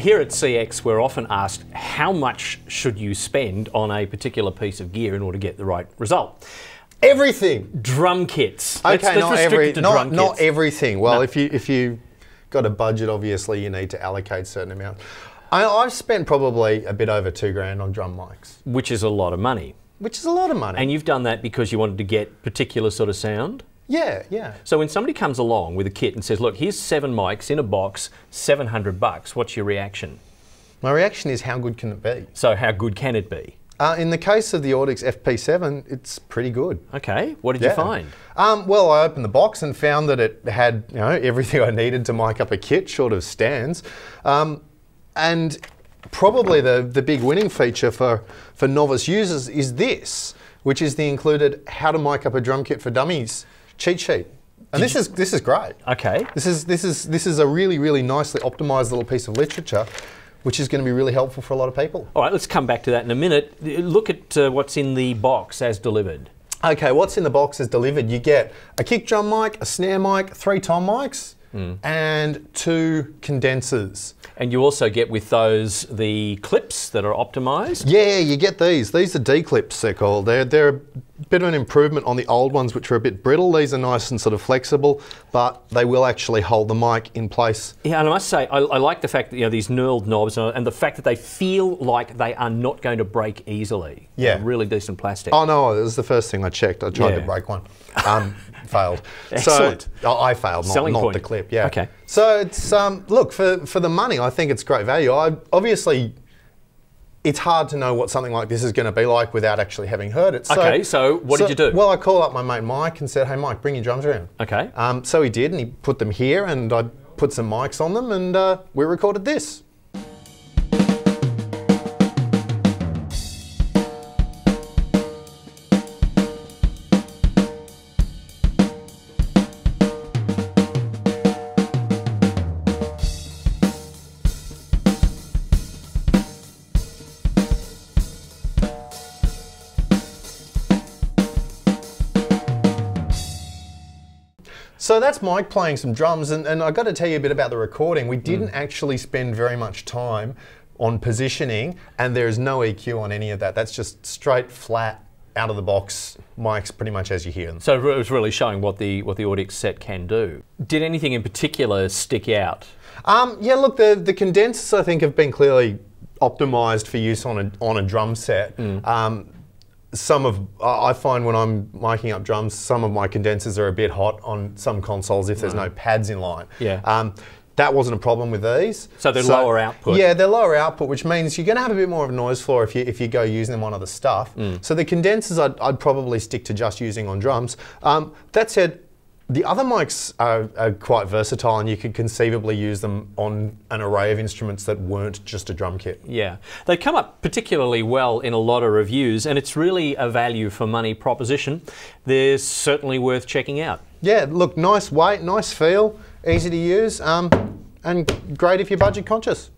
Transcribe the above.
Here at CX, we're often asked how much should you spend on a particular piece of gear in order to get the right result. Everything. Drum kits. Okay, let's, let's not every, not, not everything. Well, No. if you if you got a budget, obviously you need to allocate certain amount. I, I've spent probably a bit over two grand on drum mics, which is a lot of money. which is a lot of money. And you've done that because you wanted to get particular sort of sound. Yeah, yeah. So when somebody comes along with a kit and says, "Look, here's seven mics in a box, 700 bucks," what's your reaction? My reaction is, how good can it be? So how good can it be? Uh, in the case of the Audix FP7, it's pretty good. Okay, what did Yeah. you find? Um, well, I opened the box and found that it had you know everything I needed to mic up a kit, short of stands, um, and probably the the big winning feature for for novice users is this, which is the included how to mic up a drum kit for dummies cheat sheet. And this is this is great. Okay. This is this is this is a really really nicely optimized little piece of literature, which is going to be really helpful for a lot of people. All right, let's come back to that in a minute. Look at uh, what's in the box as delivered. Okay, what's in the box as delivered. You get a kick drum mic, a snare mic, three tom mics, and two condensers. And you also get with those the clips that are optimized. Yeah, you get these. These are D clips, they're called. They're, they're bit of an improvement on the old ones, which are a bit brittle. These are nice and sort of flexible, but they will actually hold the mic in place. Yeah, and I must say, I, I like the fact that you know these knurled knobs uh, and the fact that they feel like they are not going to break easily. Yeah. They're really decent plastic. Oh no, this is the first thing I checked. I tried to break one. Um, failed. Excellent. So oh, I failed, not, Selling not point. the clip. Yeah. Okay. So it's um, look for for the money. I think it's great value. I obviously. It's hard to know what something like this is going to be like without actually having heard it. So, Okay, so what did you do? Well, I called up my mate Mike and said, "Hey, Mike, bring your drums around." Okay. Um, so he did, and he put them here, and I put some mics on them, and uh, we recorded this. So that's Mike playing some drums, and, and I got to tell you a bit about the recording. We didn't Mm. actually spend very much time on positioning, and there is no EQ on any of that. That's just straight, flat, out of the box mics, pretty much as you hear them. So it was really showing what the what the Audix set can do. Did anything in particular stick out? Um, yeah, look, the, the condensers I think have been clearly optimized for use on a, on a drum set. Mm. Um, some of I find when I'm miking up drums, some of my condensers are a bit hot on some consoles if there's no pads in line. Yeah. Um, that wasn't a problem with these. So they're lower output. Yeah, they're lower output, which means you're going to have a bit more of a noise floor if you if you go using them on other stuff. Mm. So the condensers, I'd, I'd probably stick to just using on drums. Um, that said, the other mics are, are quite versatile, and you could conceivably use them on an array of instruments that weren't just a drum kit. Yeah, they come up particularly well in a lot of reviews, and it's really a value for money proposition. They're certainly worth checking out. Yeah, look, nice weight, nice feel, easy to use, um, and great if you're budget conscious.